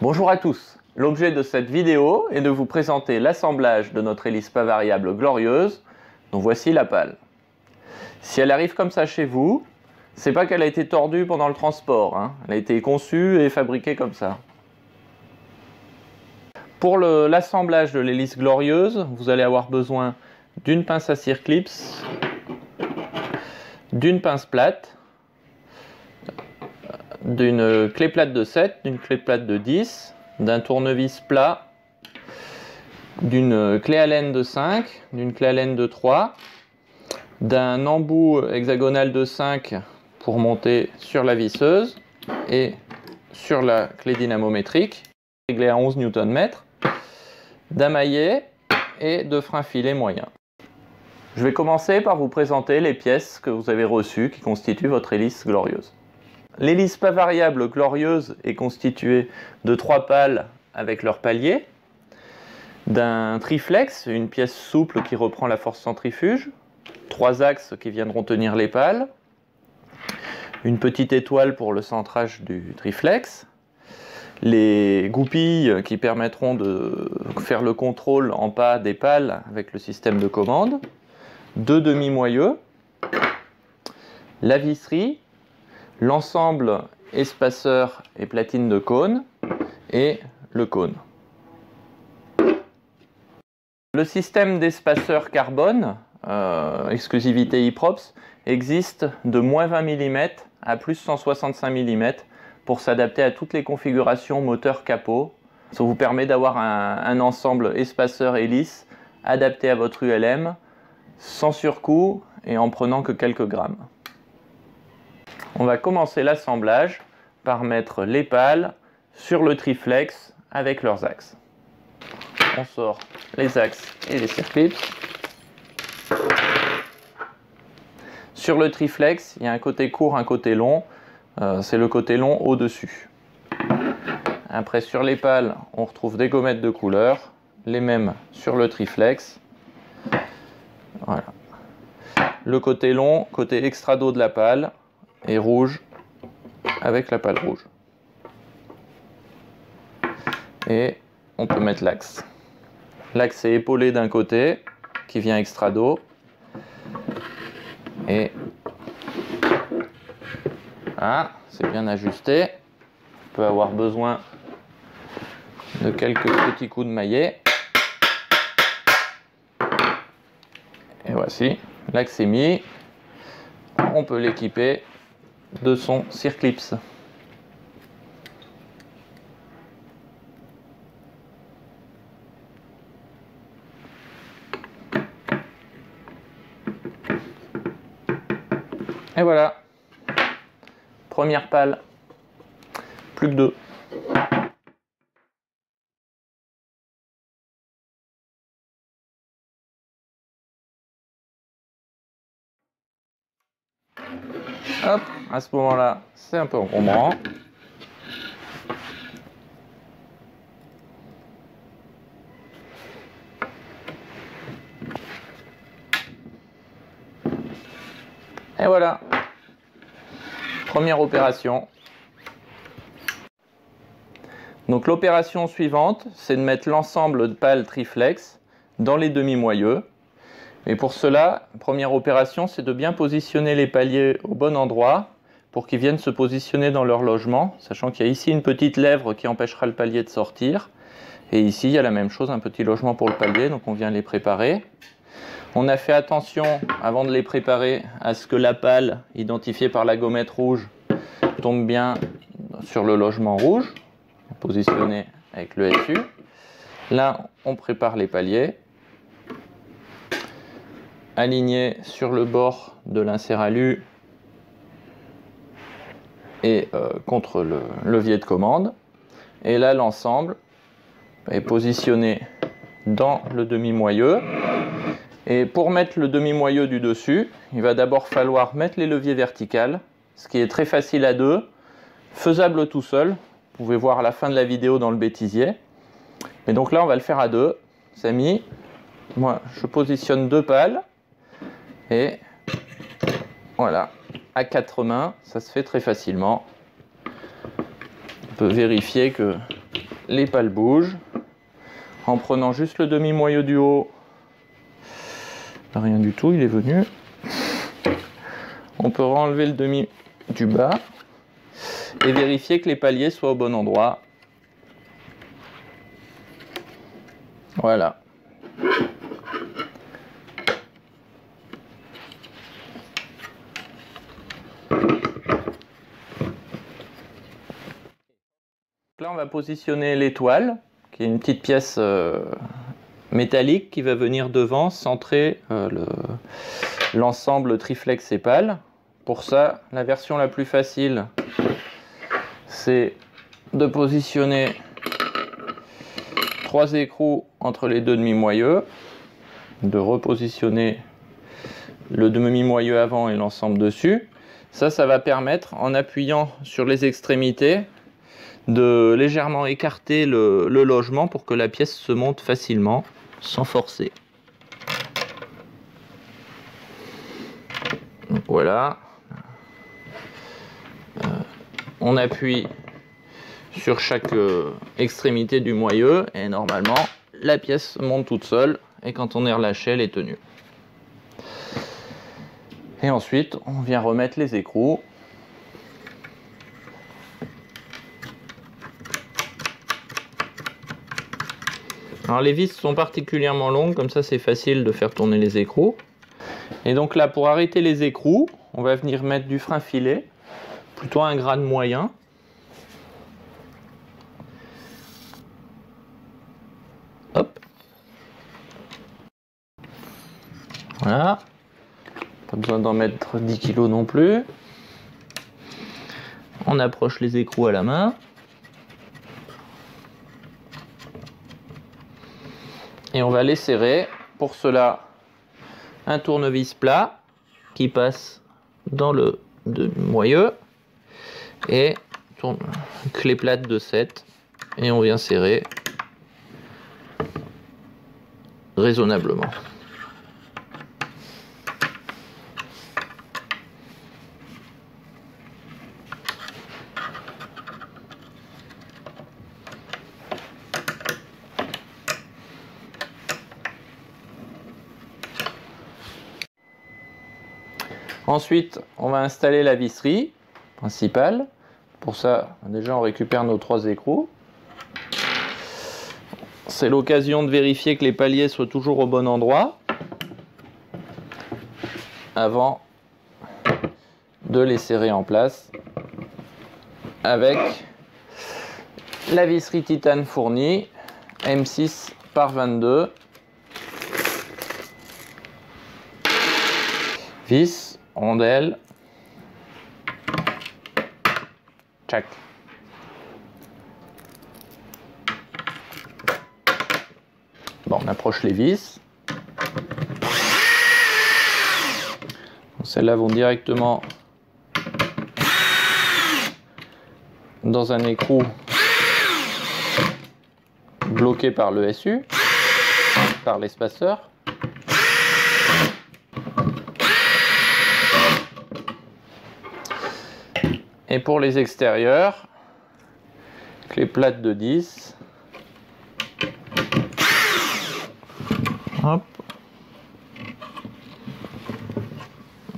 Bonjour à tous L'objet de cette vidéo est de vous présenter l'assemblage de notre hélice pas variable glorieuse, dont voici la pale. Si elle arrive comme ça chez vous, c'est pas qu'elle a été tordue pendant le transport, hein. elle a été conçue et fabriquée comme ça. Pour l'assemblage de l'hélice glorieuse, vous allez avoir besoin d'une pince à circlips, d'une pince plate, d'une clé plate de 7, d'une clé plate de 10, d'un tournevis plat, d'une clé Allen de 5, d'une clé Allen de 3, d'un embout hexagonal de 5 pour monter sur la visseuse et sur la clé dynamométrique, réglée à 11 Nm, d'un maillet et de frein filet moyen. Je vais commencer par vous présenter les pièces que vous avez reçues qui constituent votre hélice glorieuse. L'hélice pas variable glorieuse est constituée de trois pales avec leur palier, d'un triflex, une pièce souple qui reprend la force centrifuge, trois axes qui viendront tenir les pales, une petite étoile pour le centrage du triflex, les goupilles qui permettront de faire le contrôle en pas des pales avec le système de commande, deux demi-moyeux, la visserie, l'ensemble espaceur et platine de cône et le cône. Le système d'espaceur carbone, euh, exclusivité IPROPS, existe de moins 20 mm à plus 165 mm pour s'adapter à toutes les configurations moteur capot. Ça vous permet d'avoir un, un, ensemble espaceur hélice adapté à votre ULM sans surcoût et en prenant que quelques grammes. On va commencer l'assemblage par mettre les pales sur le triflex avec leurs axes. On sort les axes et les circlips. Sur le triflex, il y a un côté court, un côté long. Euh, c'est le côté long au-dessus. Après, sur les pales, on retrouve des gommettes de couleur, les mêmes sur le triflex. Voilà. Le côté long, côté extrado de la pale, et rouge avec la pale rouge. Et on peut mettre l'axe. L'axe est épaulé d'un côté qui vient extrado et ah, c'est bien ajusté. On peut avoir besoin de quelques petits coups de maillet. Voici, mis. On peut l'équiper de son circlips. Et voilà, première pale, plus que deux. Hop, à ce moment-là, c'est un peu encombrant. Et voilà, première opération. Donc l'opération suivante, c'est de mettre l'ensemble de pales triflex dans les demi-moyeux. Et pour cela, première opération, c'est de bien positionner les paliers au bon endroit pour qu'ils viennent se positionner dans leur logement, sachant qu'il y a ici une petite lèvre qui empêchera le palier de sortir. Et ici, il y a la même chose, un petit logement pour le palier, donc on vient les préparer. On a fait attention, avant de les préparer, à ce que la pale, identifiée par la gommette rouge, tombe bien sur le logement rouge, positionné avec le SU. Là, on prépare les paliers aligné sur le bord de l'insert alu et euh, contre le levier de commande. Et là, l'ensemble est positionné dans le demi-moyeu. Et pour mettre le demi-moyeu du dessus, il va d'abord falloir mettre les leviers verticales, ce qui est très facile à deux, faisable tout seul. Vous pouvez voir à la fin de la vidéo dans le bêtisier. Mais donc là, on va le faire à deux. Samy, moi, je positionne deux pales et voilà, à quatre mains, ça se fait très facilement. On peut vérifier que les pales bougent en prenant juste le demi-moyeu du haut. Rien du tout, il est venu. On peut enlever le demi du bas et vérifier que les paliers soient au bon endroit. Voilà. On va positionner l'étoile, qui est une petite pièce euh, métallique qui va venir devant centrer euh, l'ensemble triflex et Pour ça, la version la plus facile, c'est de positionner trois écrous entre les deux demi-moyeux, de repositionner le demi-moyeu avant et l'ensemble dessus. Ça, ça va permettre, en appuyant sur les extrémités, de légèrement écarter le, logement pour que la pièce se monte facilement sans forcer. voilà. Euh, on appuie sur chaque euh, extrémité du moyeu et normalement la pièce monte toute seule et quand on est relâché elle est tenue. Et ensuite on vient remettre les écrous Alors les vis sont particulièrement longues, comme ça c'est facile de faire tourner les écrous. Et donc là pour arrêter les écrous, on va venir mettre du frein filet, plutôt un grade moyen. Hop. Voilà. Pas besoin d'en mettre 10 kg non plus. On approche les écrous à la main. Et on va les serrer. Pour cela, un tournevis plat qui passe dans le moyeu et tourne, clé plate de 7 et on vient serrer raisonnablement. Ensuite, on va installer la visserie principale. Pour ça, déjà, on récupère nos trois écrous. C'est l'occasion de vérifier que les paliers soient toujours au bon endroit avant de les serrer en place avec la visserie titane fournie M6 par 22 vis rondelle. Check. Bon, on approche les vis. Celles-là vont directement dans un écrou bloqué par le SU, par l'espaceur. Et pour les extérieurs, clé plate de 10. Hop.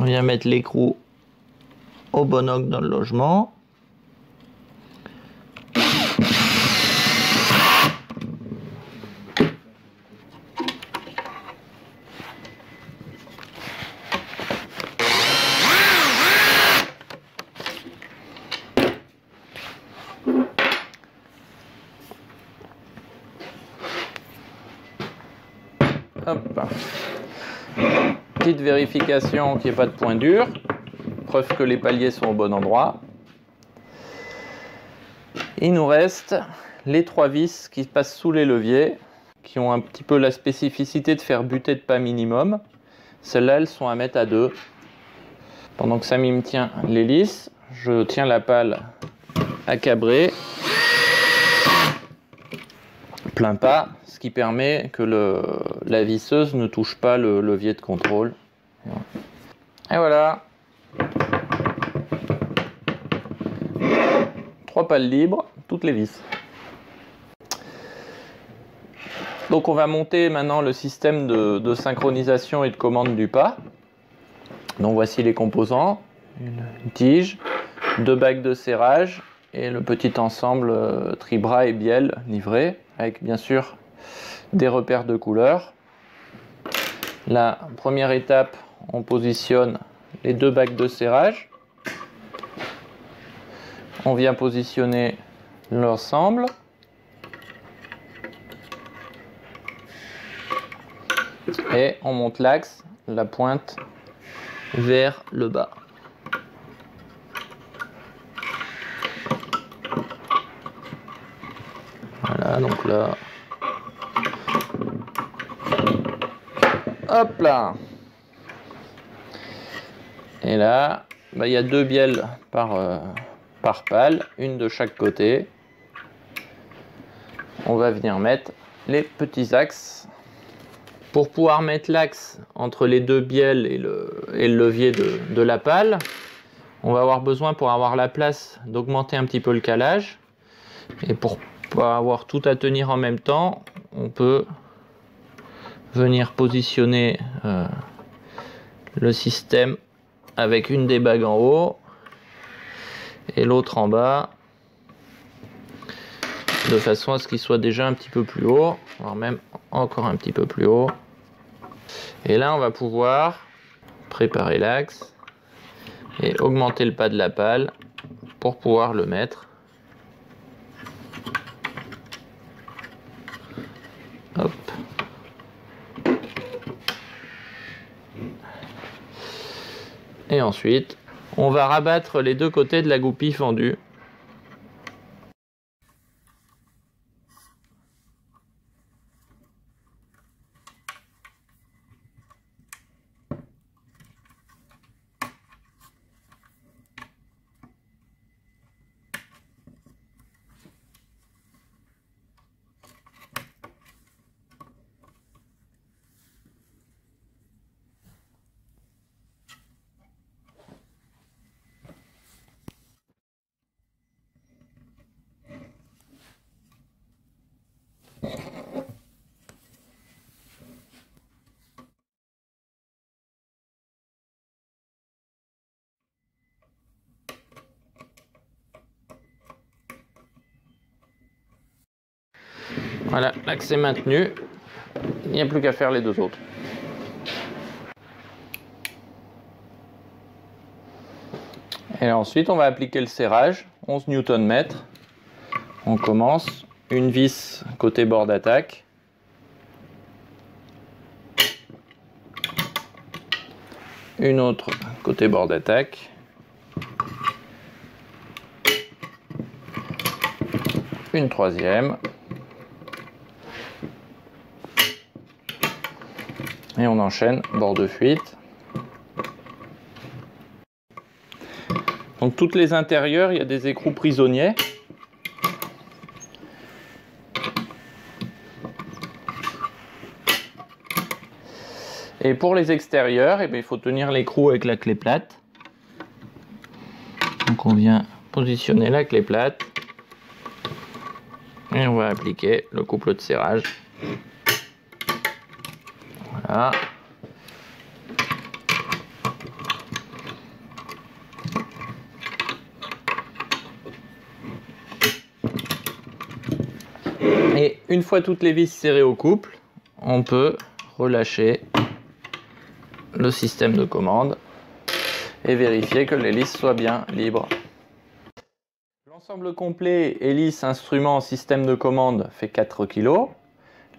On vient mettre l'écrou au bon angle dans le logement. Petite vérification qu'il n'y ait pas de point dur. Preuve que les paliers sont au bon endroit. Il nous reste les trois vis qui passent sous les leviers, qui ont un petit peu la spécificité de faire buter de pas minimum. Celles-là, elles sont à mettre à deux. Pendant que Samy me tient l'hélice, je tiens la pale à plein pas, ce qui permet que la visseuse ne touche pas le levier de contrôle. Et voilà. Trois pales libres, toutes les vis. Donc on va monter maintenant le système de, de synchronisation et de commande du pas. Donc voici les composants. Une tige, deux bagues de serrage, et le petit ensemble euh, et bielle livré avec bien sûr des repères de couleurs. La première étape, on positionne les deux bagues de serrage. On vient positionner l'ensemble. Et on monte l'axe, la pointe vers le bas. Voilà, donc là. Hop là Et là, bah, il y a deux bielles par, euh, par pale, une de chaque côté. On va venir mettre les petits axes. Pour pouvoir mettre l'axe entre les deux bielles et le, et le levier de, la pale, on va avoir besoin pour avoir la place d'augmenter un petit peu le calage. Et pour pas avoir tout à tenir en même temps, on peut venir positionner euh, le système avec une des bagues en haut et l'autre en bas de façon à ce qu'il soit déjà un petit peu plus haut voire même encore un petit peu plus haut. Et là on va pouvoir préparer l'axe et augmenter le pas de la pale pour pouvoir le mettre Et ensuite, on va rabattre les deux côtés de la goupille fendue. Voilà, l'axe est maintenu. Il n'y a plus qu'à faire les deux autres. Et ensuite, on va appliquer le serrage, 11 Nm. On commence, une vis côté bord d'attaque. Une autre côté bord d'attaque. Une troisième. Et on enchaîne bord de fuite. Donc toutes les intérieures, il y a des écrous prisonniers. Et pour les extérieurs, eh bien, il faut tenir l'écrou avec la clé plate. Donc on vient positionner la clé plate. Et on va appliquer le couple de serrage. Et une fois toutes les vis serrées au couple, on peut relâcher le système de commande et vérifier que l'hélice soit bien libre. L'ensemble complet hélice, instrument, système de commande fait 4 kg.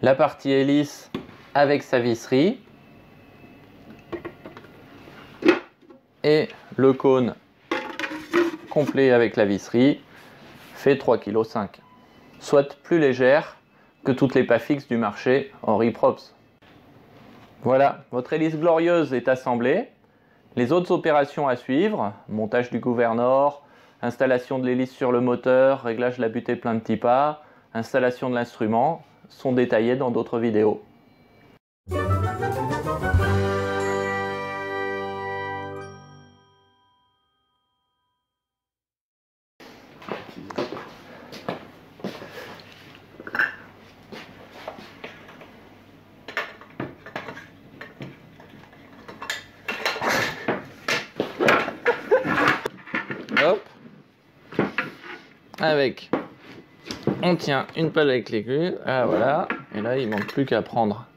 La partie hélice avec sa visserie et le cône complet avec la visserie fait 3,5 kg, soit plus légère que toutes les pas fixes du marché Henri Props. Voilà, votre hélice glorieuse est assemblée. Les autres opérations à suivre, montage du gouverneur, installation de l'hélice sur le moteur, réglage de la butée plein de petits pas, installation de l'instrument, sont détaillées dans d'autres vidéos. Hop. Avec. On tient une pelle avec l'aiguille. Ah voilà. Et là, il manque plus qu'à prendre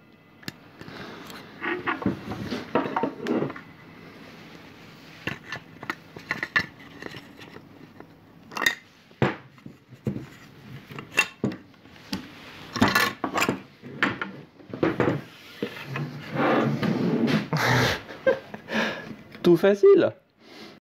facile